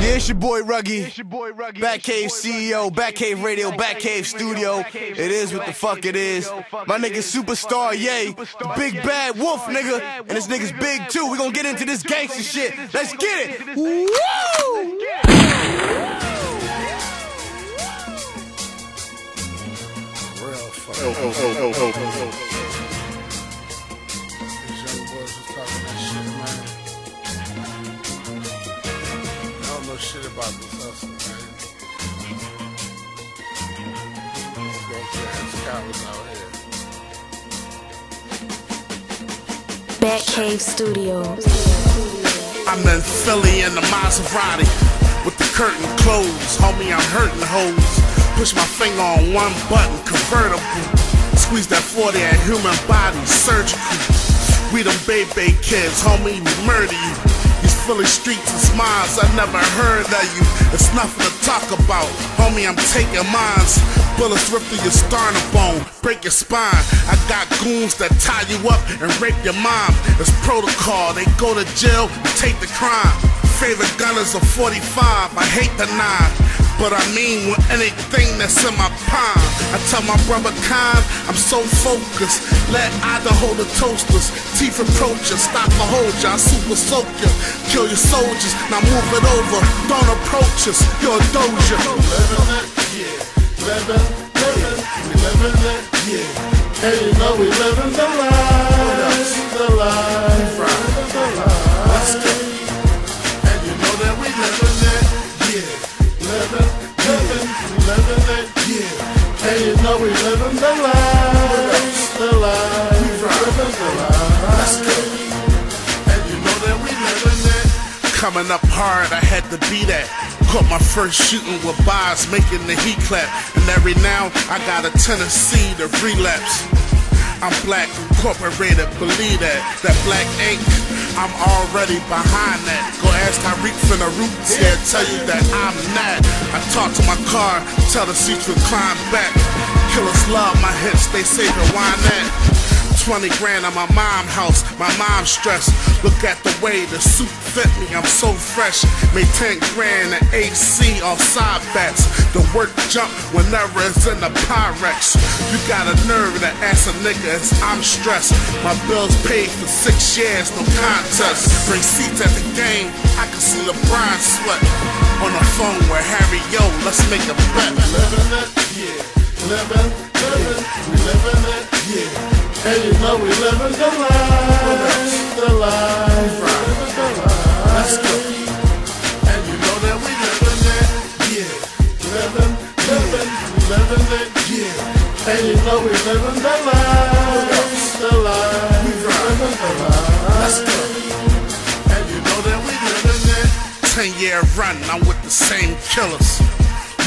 Yeah, it's your boy Ruggy. Batcave CEO, Batcave Radio, Batcave Studio. It is what the fuck it is. My nigga Superstar, yay. The big bad wolf, nigga. And this nigga's big too. We gonna get into this gangster shit. Let's get it. Woo! Oh, oh, about this hustle, man. These broke ass cowards out here. Batcave Studios. I'm in Philly in the Maserati with the curtain closed. Homie, I'm hurting hoes. Push my finger on one button, convertible. Squeeze that 40 at human body, surgical. We them baby kids, homie, we murder you. Philly streets and smiles, I never heard of you. It's nothing to talk about, homie, I'm taking mines. Bullets rip through your sternum bone, break your spine. I got goons that tie you up and rape your mom. It's protocol, they go to jail and take the crime. Favorite gun is a 45, I hate the nine. But I mean with anything that's in my palm. I tell my brother Khan, I'm so focused. Let either hold the toasters. Teeth approach you, stop the hold ya. I super soak ya, Kill your soldiers, now move it over. Don't approach us, you're a doja. Living it, yeah. Living, living, we living it, yeah. And you know we living the life, Coming up hard, I had to be that. Caught my first shooting with bars, making the heat clap. And every now I got a Tennessee to relapse. I'm black incorporated, believe that. That black ink, I'm already behind that. Go ask Tariq from the roots, yeah, tell you that I'm not. I talk to my car, tell the seats to climb back. Killers love my hits, they say why that. 20 grand on my mom house, my mom stressed. Look at the way the suit fit me, I'm so fresh. Made 10 grand in AC off side bets. The work jump whenever it's in the Pyrex. You got a nerve to ask a nigga if I'm stressed. My bills paid for six years, no contest. Bring seats at the game, I can see LeBron sweat. On the phone with Harry, yo, let's make a bet. Living it, yeah. Living, living, living it, yeah. And you know we living the life, the life, living the life. Let's go. And you know that we living it, yeah. Living, living, we living it, yeah. And you know we living the life, the life, living the life. Let's go. And you know that we living it. Ten year run, I'm with the same killers.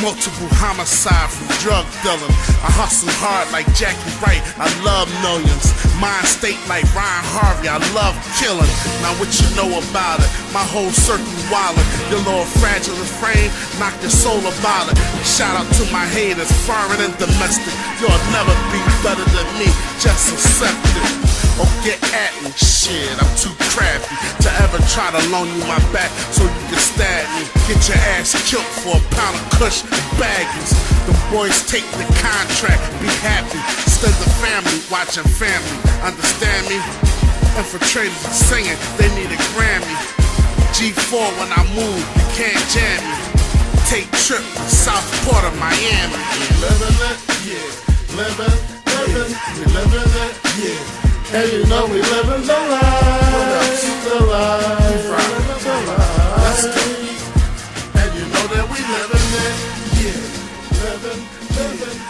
Multiple homicide from drug dealing. I hustle hard like Jackie Wright. I love millions. Mind state like Ryan Harvey. I love killing. Now what you know about it? My whole circle wallet. Your little fragile frame, knock your soul about it. Shout out to my haters, foreign and domestic. You'll never be better than me. Just accept it or get at me. Shit, I'm too crafty to ever try to loan you my back so you can stab me. Get your ass killed for a pound of kush and baggies. The boys take the contract, be happy. Instead the family watching family. Understand me? Infiltrators and singing, they need a Grammy. G4 when I move, you can't jam me. Take trip to South Port of Miami. Living it, yeah. Living, living, we living it, yeah. And you know we living the life, the life, Living, living, it.